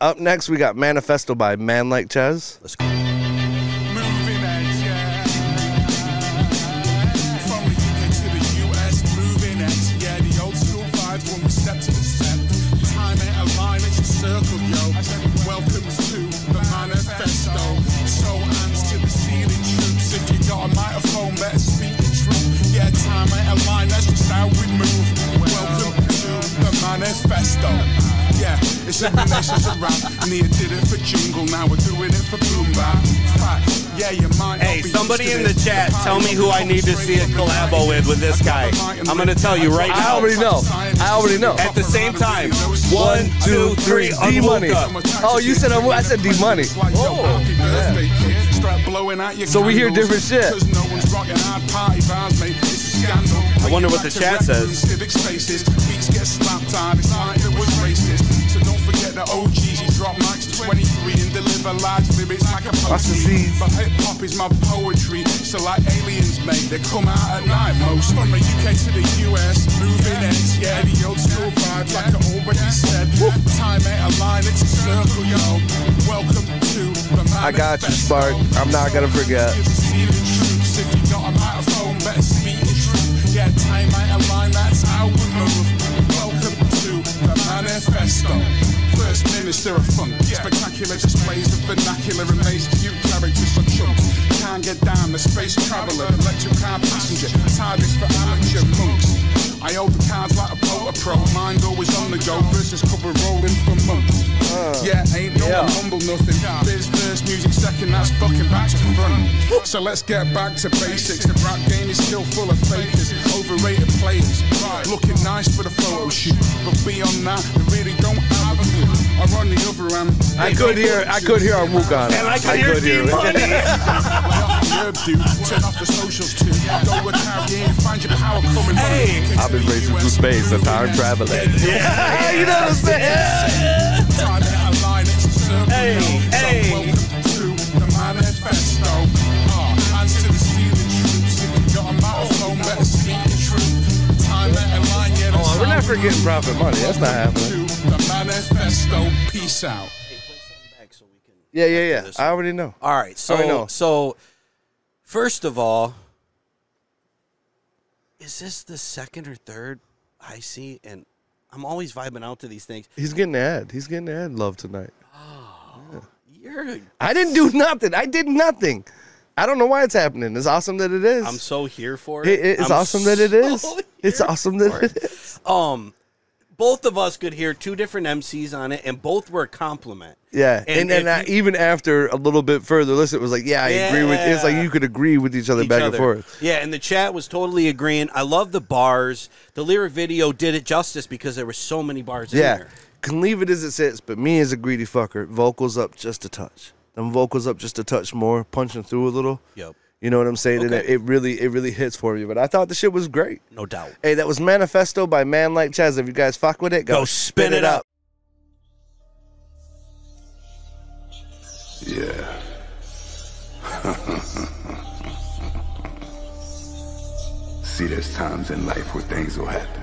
Up next, we got Manifesto by Man Like Chez. Let's go. Moving edge, Yeah, it's a nations. Nia did it for jingle, now we're doing it for boom bap. Fact, Yeah, you might Hey, somebody in the chat, The tell me who I need to see a collabo with with this guy. I'm gonna tell you right now. I already know. I already know. At the same time, one, two, three, D Money. Oh, you said I said D Money. Oh, So we hear different shit. Cause no one's rocking hard party bars, mate. It's a scandal. I wonder what the chat says. Civic spaces, beats get slapped hard. It's like it was racist. So don't forget the OGs. You drop mics 23 and deliver large lyrics like a poetry. But hip hop is my poetry. So like aliens, mate, they come out at night most. From the UK to the US, moving ends. Yeah, the old school vibes, like I already said. Time ain't a line, it's a circle, yo. Welcome to the I got you, Spark. I'm not gonna forget. Time ain't a line, that's how we move. Welcome to the manifesto. First minister of funk, spectacular displays of vernacular and makes cute characters for chumps. Can't get down, the space traveler, electric car passenger, targets for amateur monks. I hold the cards like a poker pro, mind always on the go versus cover rolling for months. Uh. Yeah, ain't no Yeah. one humble nothing. Biz first, music second, that's fucking back to front. So let's get back to basics. The rap game is still full of fakers, overrated players. Looking nice for the photo shoot, but beyond that, they really don't have a clue. Or on the other hand, I could hear I could hear our Mook on it. And I could hear D it. Money. Lay off the herb, dude. Turn off the socials too. Go with Caribbean, find your power coming. Hey. I've been racing through space, a time traveling. Yeah, you know what I'm saying? Time out of line, it's a circle. Hey, hey. to the manifesto. Ah, hands to the ceiling troops. If you got a microphone, better speak the truth. Time out of line, yeah. Oh, we're not forgetting profit money. That's not happening. The manifesto. Peace out. Yeah, yeah, yeah. I already know. All right, I know. so so first of all, is this the second or third I see? And I'm always vibing out to these things. He's getting ad. He's getting ad love tonight. You're I didn't do nothing. I did nothing. I don't know why it's happening. It's awesome that it is. I'm so here for it. It- it's I'm awesome that it is. It's awesome that for it is. Um, both of us could hear two different MCs on it, and both were a compliment. Yeah, And and and, if I, you- even after a little bit further, listen, it was like, yeah, I agree with. It's like you could agree with each other each back and forth. Yeah, and the chat was totally agreeing. I love the bars. The lyric video did it justice because there were so many bars in Yeah, can leave it as it sits, but me as a greedy fucker, vocals up just a touch. Them vocals up just a touch more, punching through a little. Yep, You know what I'm saying? And it, it really, it really hits for me. But I thought the shit was great. no doubt. Hey, that was Manifesto by Man Like Chez. If you guys fuck with it, go, Go spin it up. Yeah. See, there's times in life where things will happen.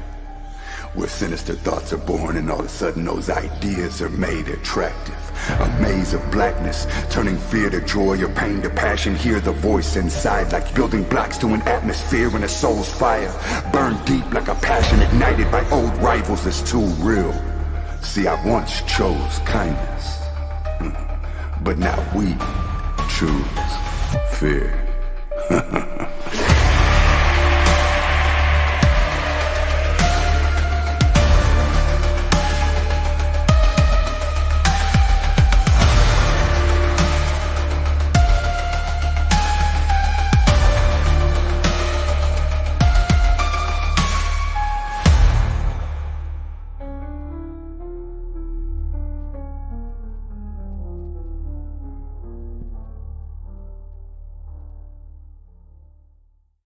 Where sinister thoughts are born and all of a sudden those ideas are made attractive. A maze of blackness, turning fear to joy or pain to passion. Hear the voice inside like building blocks to an atmosphere in a soul's fire. Burn deep like a passion ignited by old rivals that's too real. See, I once chose kindness. Mm, but now we choose fear.